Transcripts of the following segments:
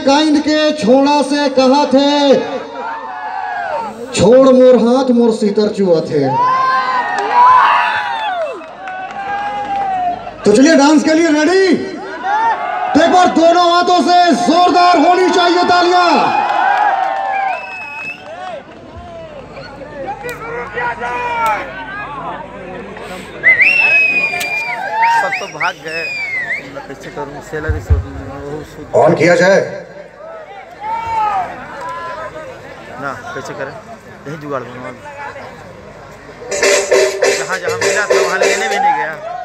काइंद के छोड़ा से कहा थे। छोड़ मोर हाथ मोर सीतर चुआ थे। तो चलिए डांस के लिए रेडी तो एक बार दोनों हाथों से जोरदार होनी चाहिए तालियाँ। सब तो भाग गए। कैसे करूँ सैलरी ऑन किया जाए। ना, कैसे करें? यही जुगाड़ बनवा जहाँ जहाँ मिला था, वहाँ लेने भी नहीं गया।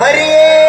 हरिये